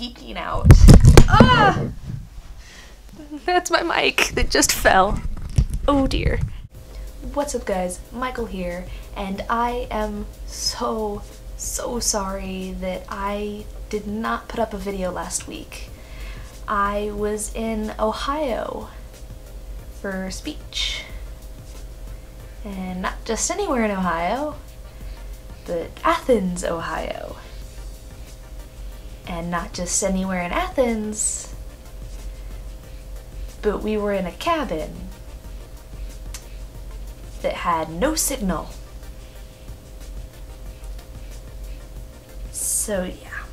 geeking out. Ah! That's my mic that just fell. Oh dear. What's up guys, Michael here, and I am so, so sorry that I did not put up a video last week. I was in Ohio for speech. And not just anywhere in Ohio, but Athens, Ohio. And not just anywhere in Athens, but we were in a cabin that had no signal. So yeah.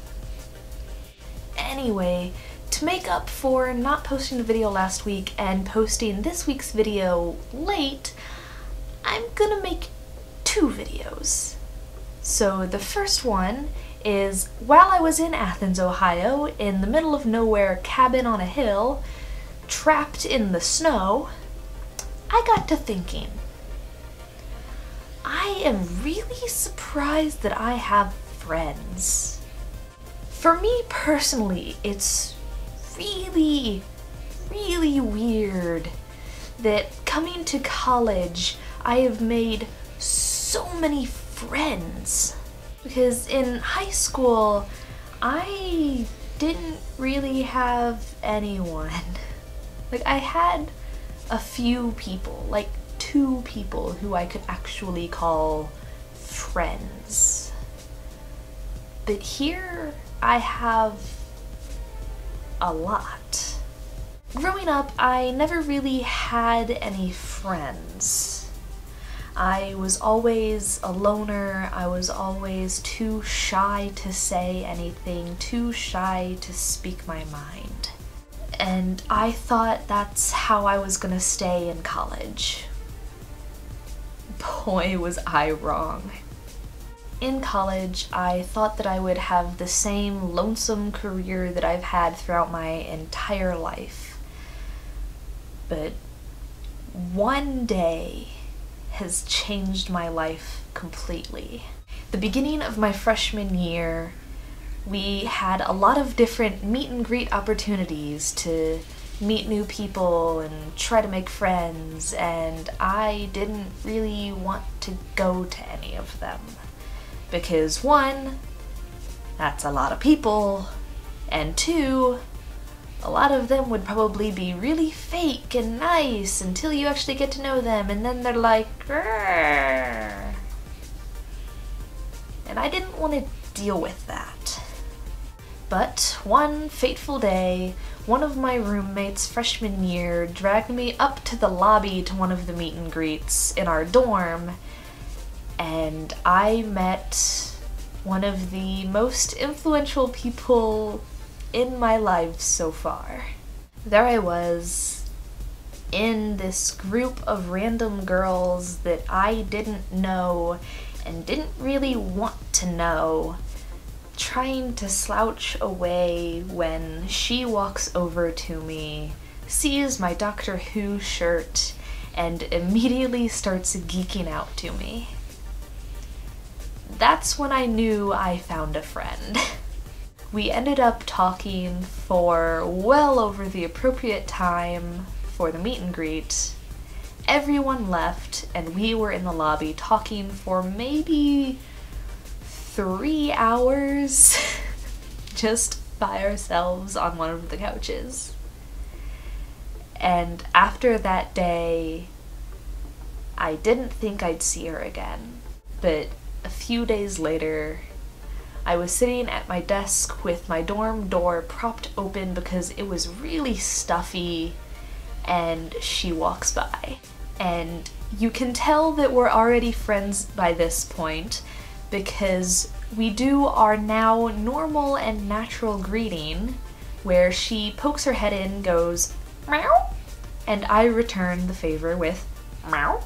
Anyway, to make up for not posting a video last week and posting this week's video late, I'm gonna make two videos. So the first one is while I was in Athens, Ohio, in the middle of nowhere cabin on a hill, trapped in the snow, I got to thinking. I am really surprised that I have friends. For me personally, it's really, really weird that coming to college, I have made so many friends. Because in high school, I didn't really have anyone. Like, I had a few people, like two people who I could actually call friends. But here, I have a lot. Growing up, I never really had any friends. I was always a loner, I was always too shy to say anything, too shy to speak my mind. And I thought that's how I was gonna stay in college. Boy, was I wrong in college, I thought that I would have the same lonesome career that I've had throughout my entire life. But one day has changed my life completely. The beginning of my freshman year, we had a lot of different meet and greet opportunities to meet new people and try to make friends, and I didn't really want to go to any of them because one, that's a lot of people, and two, a lot of them would probably be really fake and nice until you actually get to know them, and then they're like, Grr. and I didn't want to deal with that. But one fateful day, one of my roommates freshman year dragged me up to the lobby to one of the meet and greets in our dorm and I met one of the most influential people in my life so far. There I was in this group of random girls that I didn't know and didn't really want to know, trying to slouch away when she walks over to me, sees my Doctor Who shirt, and immediately starts geeking out to me that's when I knew I found a friend. we ended up talking for well over the appropriate time for the meet and greet. Everyone left, and we were in the lobby talking for maybe three hours just by ourselves on one of the couches. And after that day, I didn't think I'd see her again. But a few days later, I was sitting at my desk with my dorm door propped open because it was really stuffy, and she walks by. And you can tell that we're already friends by this point because we do our now normal and natural greeting where she pokes her head in, goes meow, and I return the favor with meow.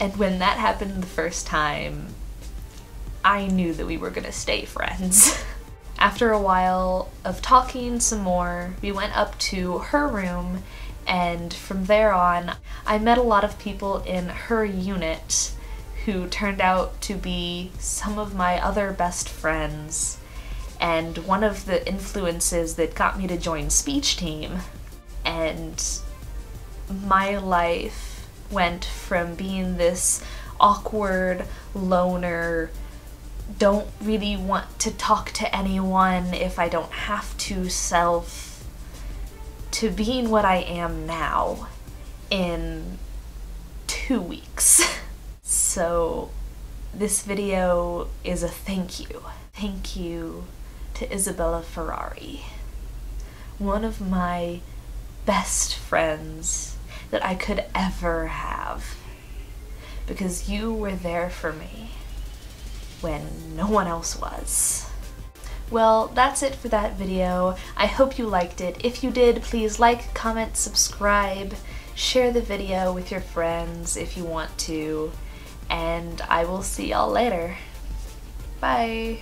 And when that happened the first time, I knew that we were gonna stay friends. After a while of talking some more, we went up to her room and from there on, I met a lot of people in her unit who turned out to be some of my other best friends and one of the influences that got me to join speech team. And my life went from being this awkward loner, don't really want to talk to anyone if I don't have to self, to being what I am now in two weeks. so this video is a thank you. Thank you to Isabella Ferrari, one of my best friends that I could ever have. Because you were there for me when no one else was. Well, that's it for that video. I hope you liked it. If you did, please like, comment, subscribe, share the video with your friends if you want to, and I will see y'all later. Bye!